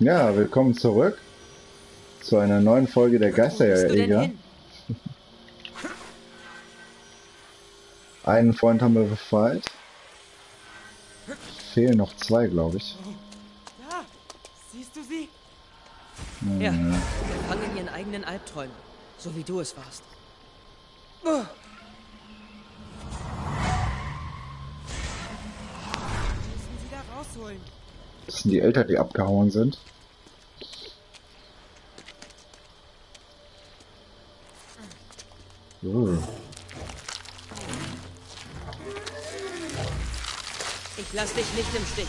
Ja, willkommen zurück zu einer neuen Folge der Geisterjäger. Einen Freund haben wir befreit. Fehlen noch zwei, glaube ich. Ja, siehst du sie? Hm. Ja, gefangen in ihren eigenen Albträumen, so wie du es warst. Oh. Müssen sie da rausholen. Das sind die Eltern, die abgehauen sind. Uh. Ich lass dich nicht im Stich.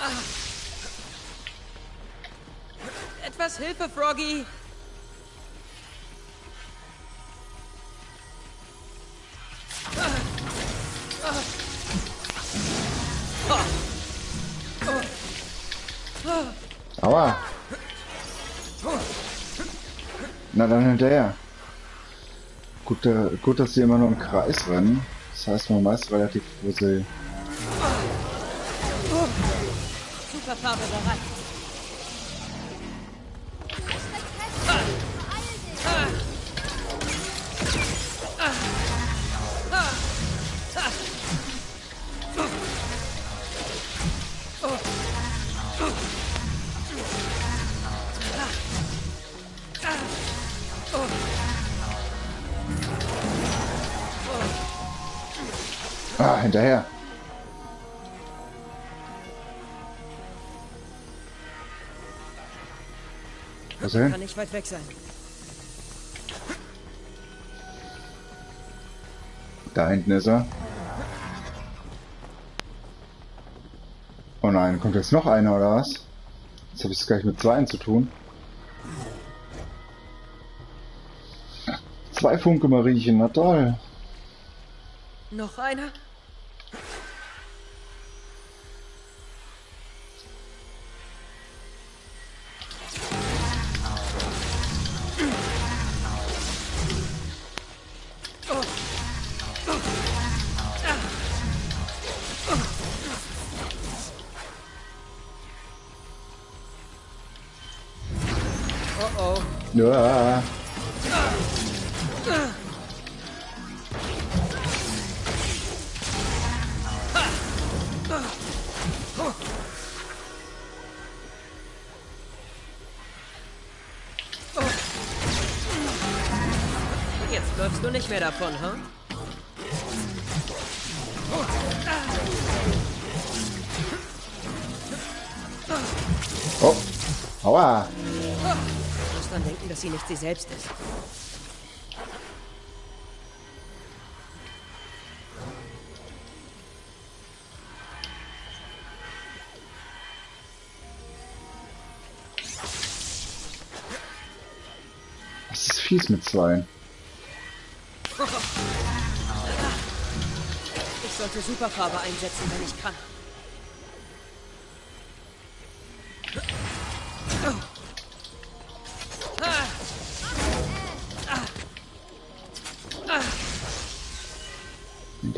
Ah. Etwas Hilfe, Froggy! Aua! Na dann hinterher. Gut, äh, gut, dass sie immer nur im Kreis rennen. Das heißt, man weiß relativ, wo sie... Superfarbe bereit. Ah, hinterher. Was denn? Kann nicht weit weg sein. Da hinten ist er. Oh nein, kommt jetzt noch einer oder was? Jetzt habe ich es gleich mit zweien zu tun. Zwei Funke Mariechen, na toll. Noch einer? Ja. Jetzt läufst du nicht mehr davon, hm? Oh. Aua. Denken, dass sie nicht sie selbst ist. Das ist fies mit zwei. Ich sollte Superfarbe einsetzen, wenn ich kann.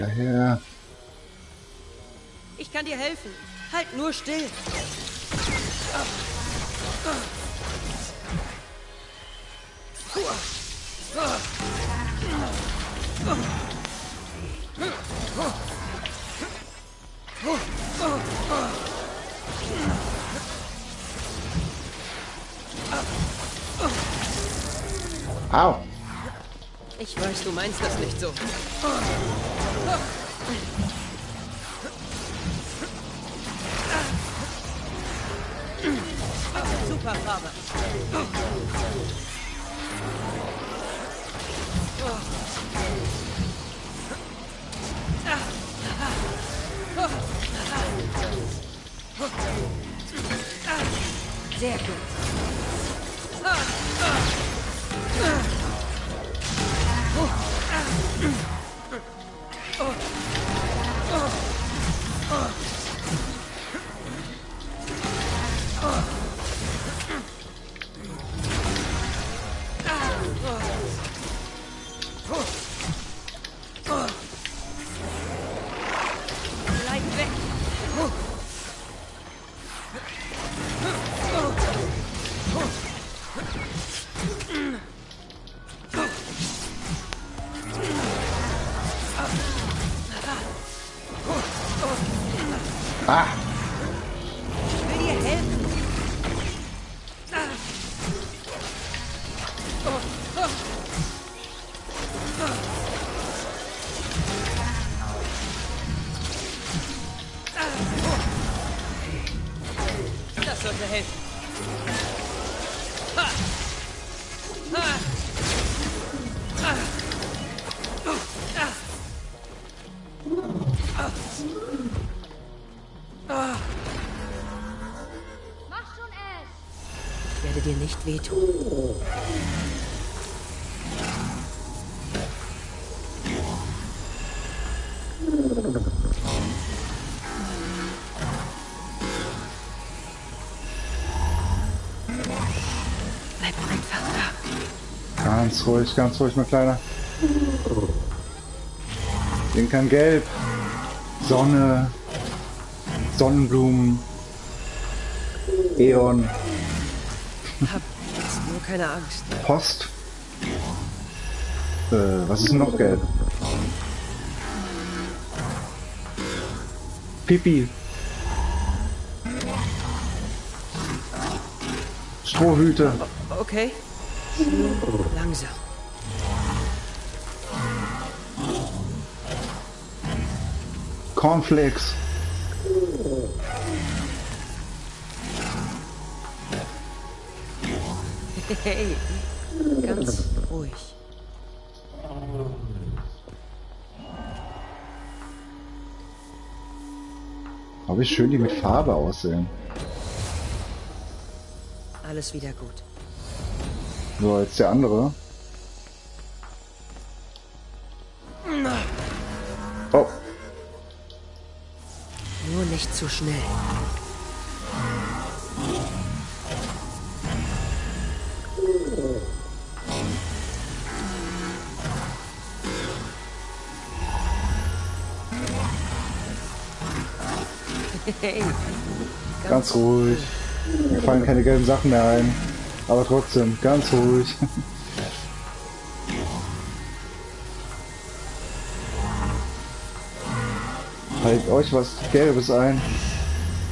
Hinterher. Ich kann dir helfen. Halt nur still. Au. Ich weiß, du meinst das nicht so. Superfarbe. Sehr gut. hit. Ganz ruhig, ganz ruhig, mein Kleiner. Den kann Gelb. Sonne. Sonnenblumen. Eon. Hab jetzt nur keine Angst. Post. Äh, was ist denn noch gelb? Pipi. Strohhüte. Okay. Langsam. Cornflakes. Hey, ganz ruhig. Oh, wie schön die mit Farbe aussehen. Alles wieder gut. So, jetzt der andere. Oh, Nur nicht zu schnell. Hey, ganz ruhig. Mir fallen keine gelben Sachen mehr ein. Aber trotzdem, ganz ruhig. Halt euch was Gelbes ein.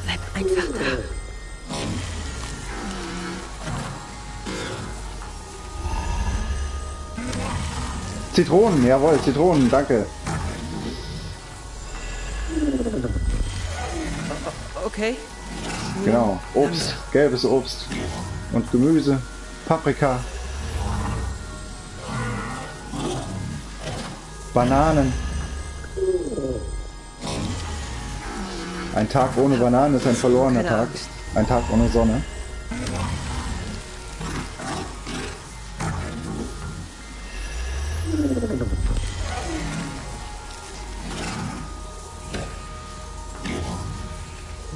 bleib einfach da. Zitronen, jawohl, Zitronen, danke. Okay. Genau, Obst, gelbes Obst und Gemüse, Paprika, Bananen. Ein Tag ohne Bananen ist ein verlorener Tag. Ein Tag ohne Sonne.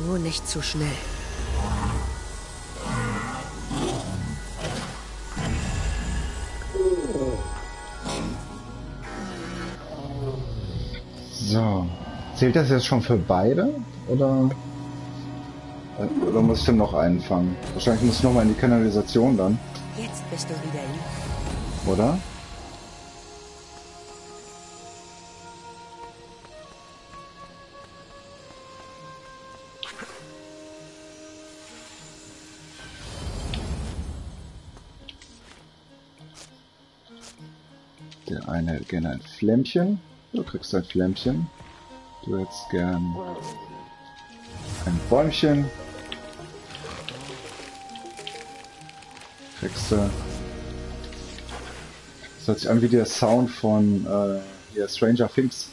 Nur nicht zu schnell. Zählt das jetzt schon für beide? Oder, oder muss ich denn noch einen fangen? Wahrscheinlich muss ich noch mal in die Kanalisation dann, Jetzt bist du wieder in. oder? Der eine hätte gerne ein Flämmchen. Du kriegst ein Flämmchen. Du hättest gern ein Bäumchen. Kriegst du. Das hört sich an wie der Sound von äh, Stranger Things.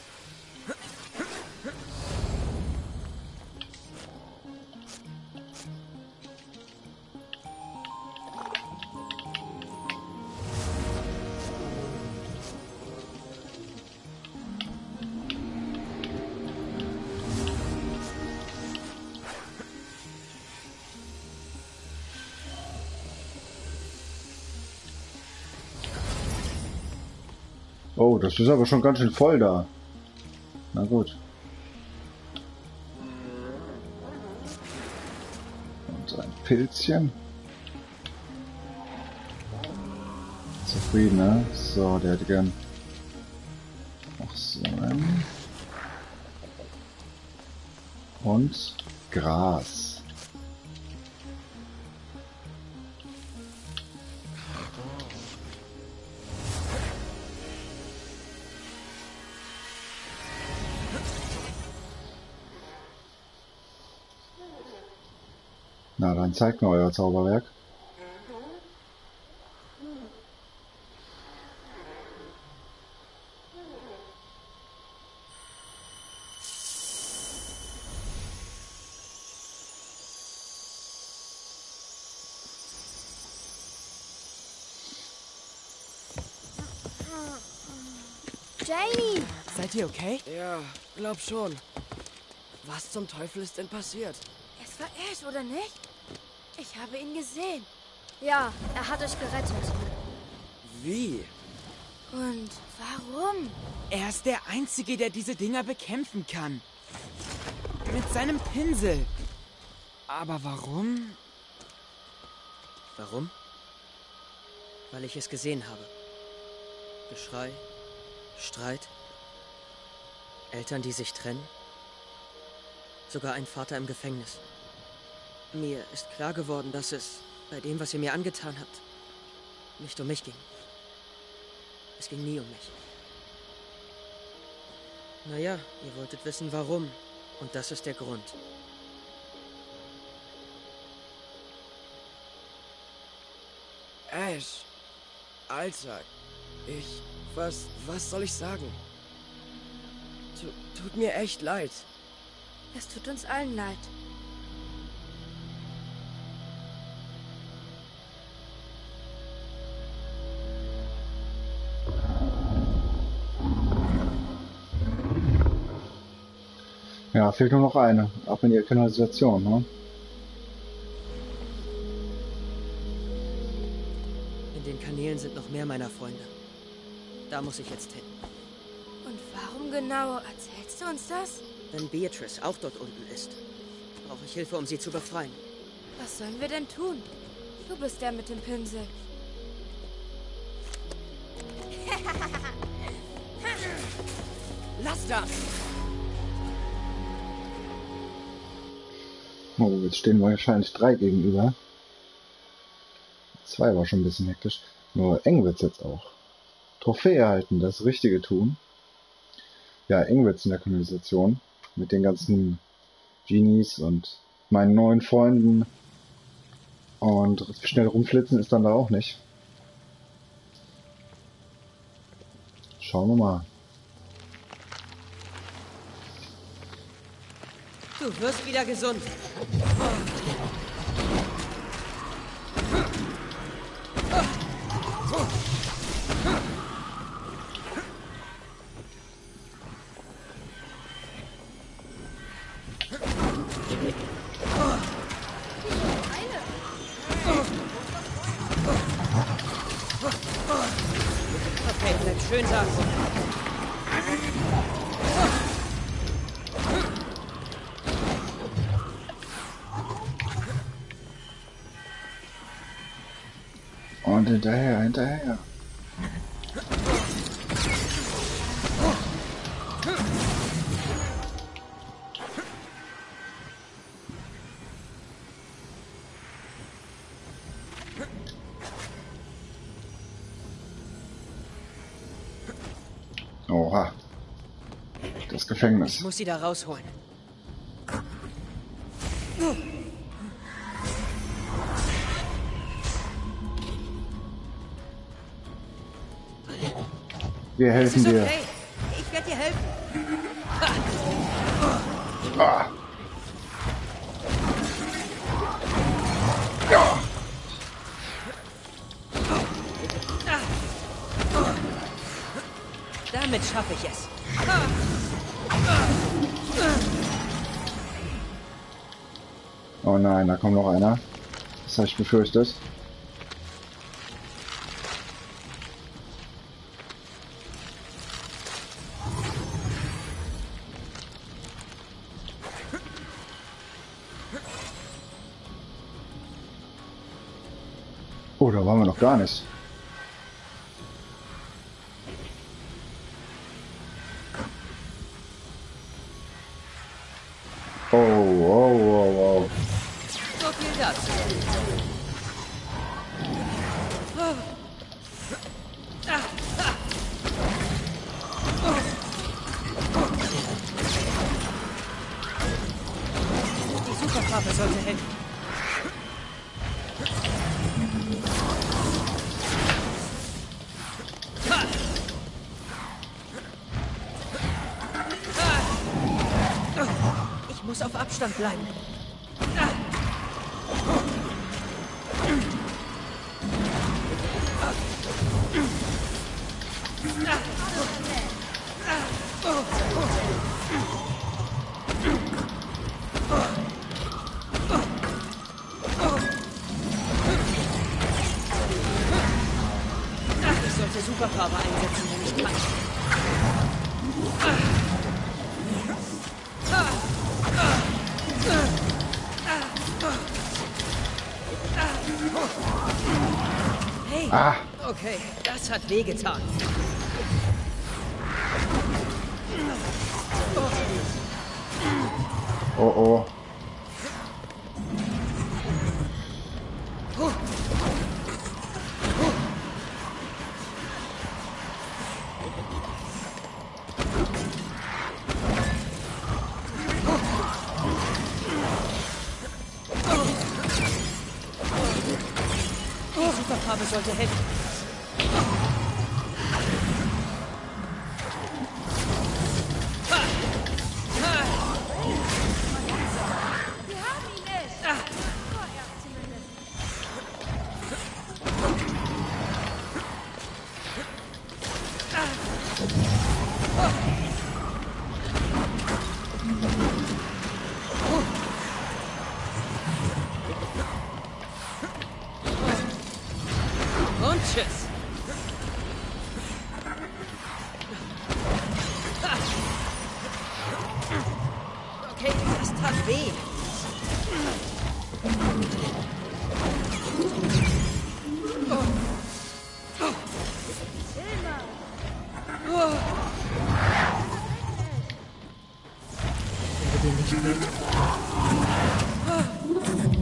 Das ist aber schon ganz schön voll da. Na gut. Und ein Pilzchen. Zufrieden, ne? So, der hätte gern noch so. Und Gras. Zeigt mir euer Zauberwerk. Jamie! Seid ihr okay? Ja, glaub schon. Was zum Teufel ist denn passiert? Es war Ash, oder nicht? Ich habe ihn gesehen. Ja, er hat euch gerettet. Wie? Und warum? Er ist der Einzige, der diese Dinger bekämpfen kann. Mit seinem Pinsel. Aber warum? Warum? Weil ich es gesehen habe. Geschrei, Streit, Eltern, die sich trennen, sogar ein Vater im Gefängnis. Mir ist klar geworden, dass es bei dem, was ihr mir angetan habt, nicht um mich ging. Es ging nie um mich. Naja, ihr wolltet wissen, warum. Und das ist der Grund. Ash. Alter. Ich. Was. Was soll ich sagen? Tu, tut mir echt leid. Es tut uns allen leid. Ja, fehlt nur noch eine. Ab in die Kanalisation, ne? In den Kanälen sind noch mehr meiner Freunde. Da muss ich jetzt hin. Und warum genau erzählst du uns das? Wenn Beatrice auch dort unten ist, brauche ich Hilfe, um sie zu befreien. Was sollen wir denn tun? Du bist der mit dem Pinsel. Lass das! Oh, jetzt stehen wahrscheinlich drei gegenüber. Zwei war schon ein bisschen hektisch. Nur eng wird's jetzt auch. Trophäe erhalten, das Richtige tun. Ja, eng wird's in der Kanalisation. Mit den ganzen Genies und meinen neuen Freunden. Und schnell rumflitzen ist dann da auch nicht. Schauen wir mal. Du wirst wieder gesund. Okay, Und hinterher, hinterher. Oha. Das Gefängnis. Ich muss sie da rausholen. Wir Es helfen ist dir. okay. Ich werde dir helfen. Ah. Ja. Damit schaffe ich es. Oh nein, da kommt noch einer. Das habe ich befürchtet. Waren wir noch gar nicht. muss auf Abstand bleiben. Ich sollte Superfarbe einsetzen. Das hat wehgetan. oh oh. Superfarbe sollte helfen.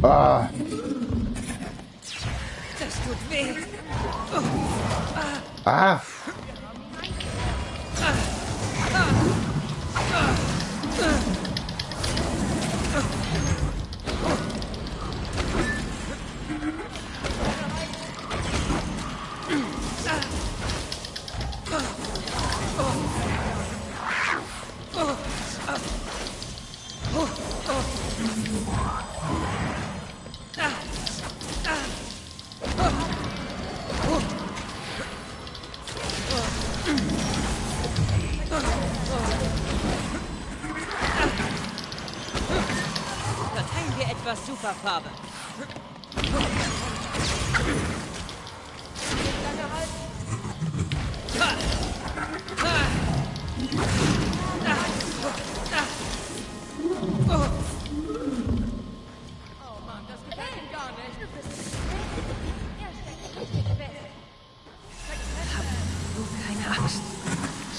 Ah, Das tut weh. ah. Etwas Superfarbe.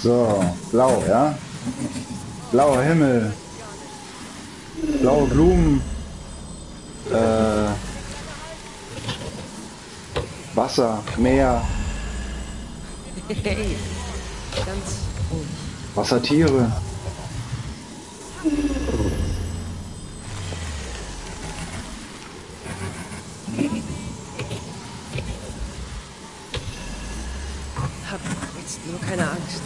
So, blau, ja? Blauer Himmel. Blaue Blumen. Äh, Wasser, Meer, Hey, ganz ruhig. Wassertiere. Hab jetzt nur keine Angst.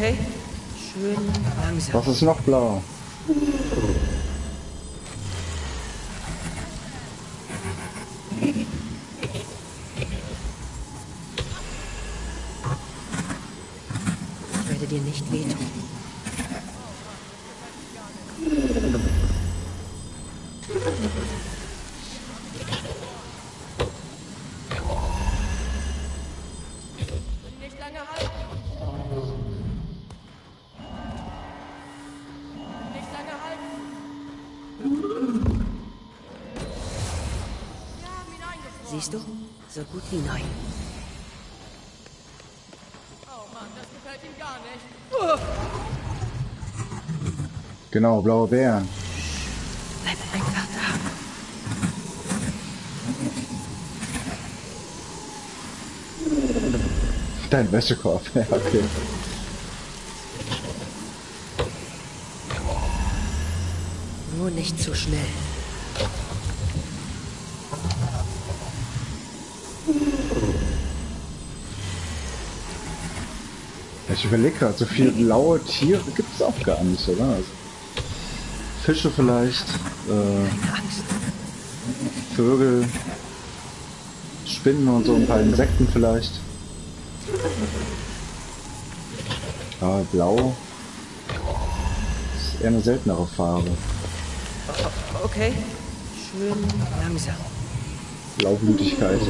Okay, schön langsam. Was ist noch blau? Ich werde dir nicht wehtun. Nicht lange halten. Nicht lange halten. Wir haben ihn eingefroren. Siehst du? So gut wie nein. Oh Mann, das gefällt ihm gar nicht. Genau, blaue Bären. Bleib einfach da. Dein Wäschekorb. Ja, okay. Nur nicht zu schnell. Ich überlege gerade, so viele blaue Tiere gibt es auch gar nicht, oder? Also Fische vielleicht, äh. Vögel, Spinnen und so ein paar Insekten vielleicht. Aber blau ist eher eine seltenere Farbe. Okay. Schön langsam. Blaublütigkeit.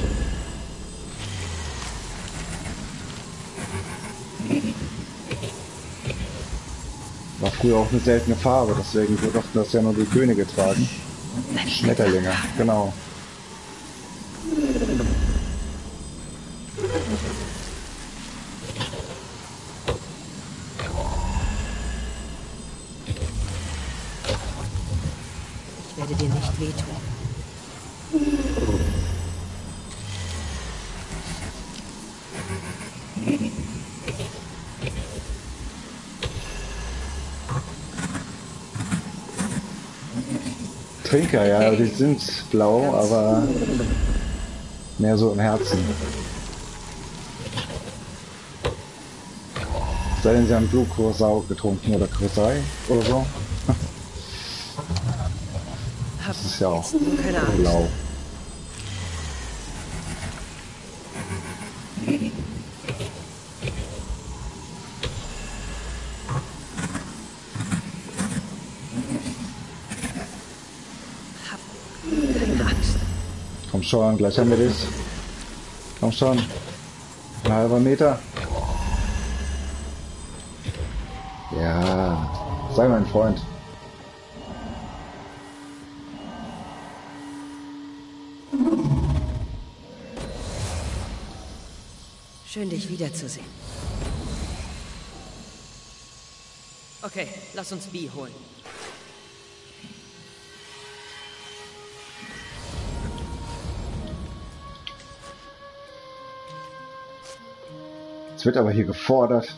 Früher auch eine seltene Farbe, deswegen wir durften das ja nur die Könige tragen. Schmetterlinge, genau. Ich werde dir nicht wehtun. Trinker, ja, die sind blau, aber mehr so im Herzen. Sei denn, sie haben Blue Curacao getrunken oder Crusai oder so. Das ist ja auch blau. Hab keine Angst. Komm schon, gleich haben wir dich. Komm schon. Ein halber Meter. Ja, sei mein Freund. Schön, dich wiederzusehen. Okay, lass uns B holen. Es wird aber hier gefordert.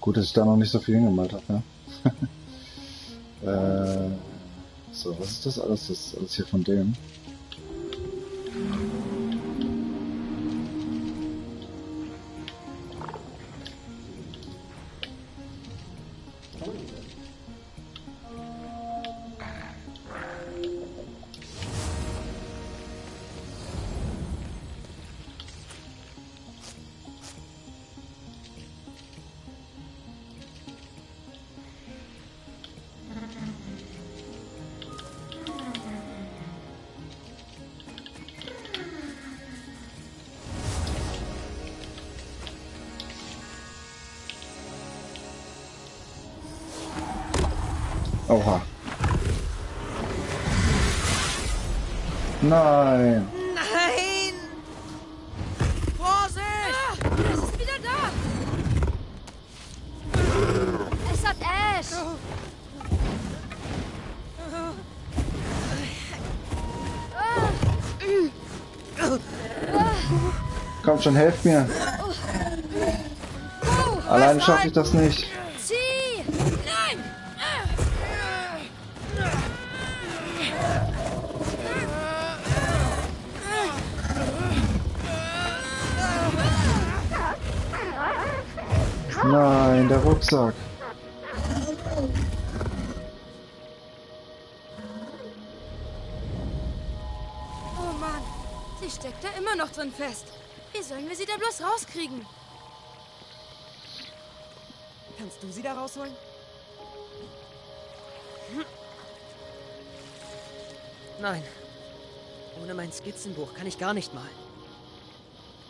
Gut, dass ich da noch nicht so viel hingemalt habe, ne? äh, so, was ist das alles? Das ist alles hier von dem. Oha. Nein. Nein! Vorsicht! Es ist wieder da! Es hat Ash! Komm schon, helft mir. Alleine schaffe ich das nicht. Nein, der Rucksack. Oh Mann, sie steckt da immer noch drin fest. Wie sollen wir sie da bloß rauskriegen? Kannst du sie da rausholen? Nein. Ohne mein Skizzenbuch kann ich gar nicht malen.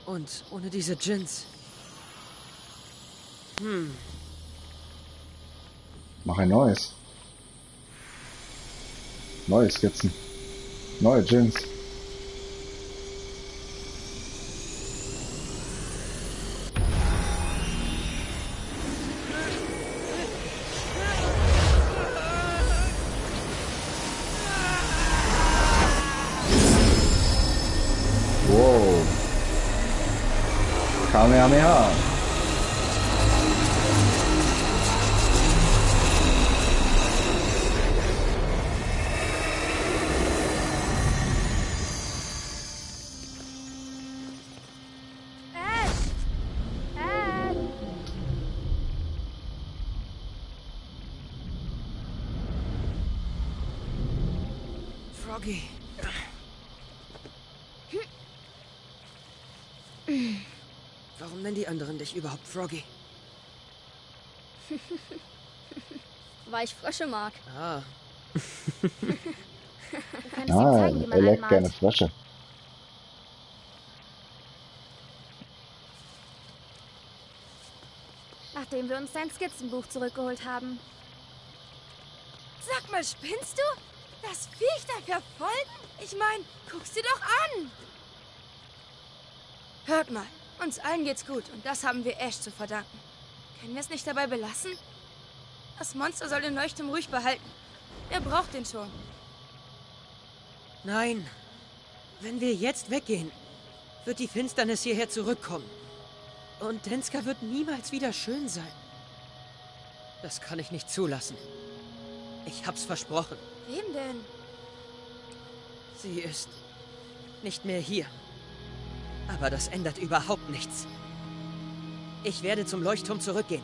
Und ohne diese Gins. Hm, Mach ein neues. Neue Skizzen. Neue Gins. Wow. Kamehameha. Dich überhaupt Froggy? Weil ich Frösche mag. Ah, Du könntest ihm Ah, zeigen, wie er leckt gerne. Frösche. Nachdem wir uns dein Skizzenbuch zurückgeholt haben. Sag mal, spinnst du? Das Viech da verfolgen? Ich mein, guck's dir doch an! Hört mal, uns allen geht's gut und das haben wir Ash zu verdanken. Können wir es nicht dabei belassen? Das Monster soll den Leuchtturm ruhig behalten. Er braucht den schon. nein. Wenn wir jetzt weggehen, wird die Finsternis hierher zurückkommen. Und Denska wird niemals wieder schön sein. Das kann ich nicht zulassen. Ich hab's versprochen. Wem denn? Sie ist nicht mehr hier. Aber das ändert überhaupt nichts. Ich werde zum Leuchtturm zurückgehen.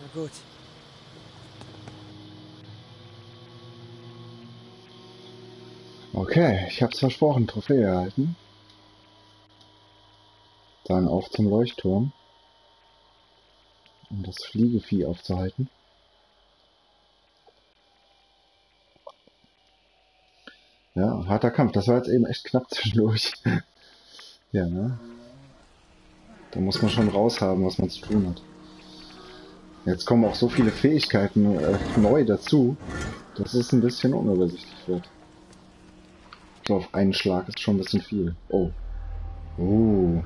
Na gut. Okay, ich hab's versprochen, Trophäe erhalten. Dann auf zum Leuchtturm. Um das Fliegevieh aufzuhalten. Ja, harter Kampf. Das war jetzt eben echt knapp zwischendurch. ja, ne? Da muss man schon raushaben, was man zu tun hat. Jetzt kommen auch so viele Fähigkeiten äh, neu dazu, dass es ein bisschen unübersichtlich wird. So auf einen Schlag ist schon ein bisschen viel. Oh. Oh.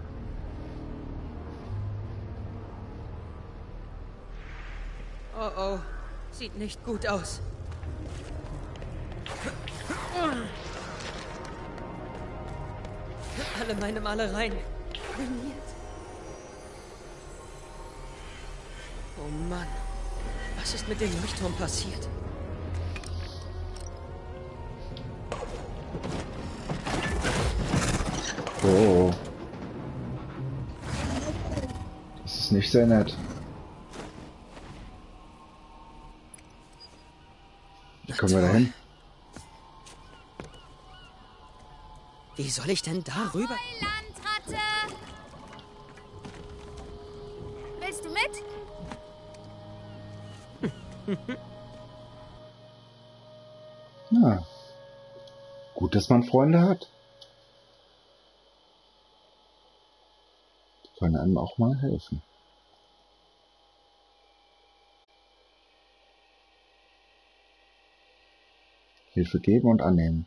Oh oh. Sieht nicht gut aus. Alle meine Malereien. Ruiniert. Oh Mann. Was ist mit dem Leuchtturm passiert? Oh. Das ist nicht sehr nett. Wie kommen wir da hin? Wie soll ich denn darüber? Landratte! Willst du mit? Na. Gut, dass man Freunde hat. Die können einem auch mal helfen. Hilfe geben und annehmen.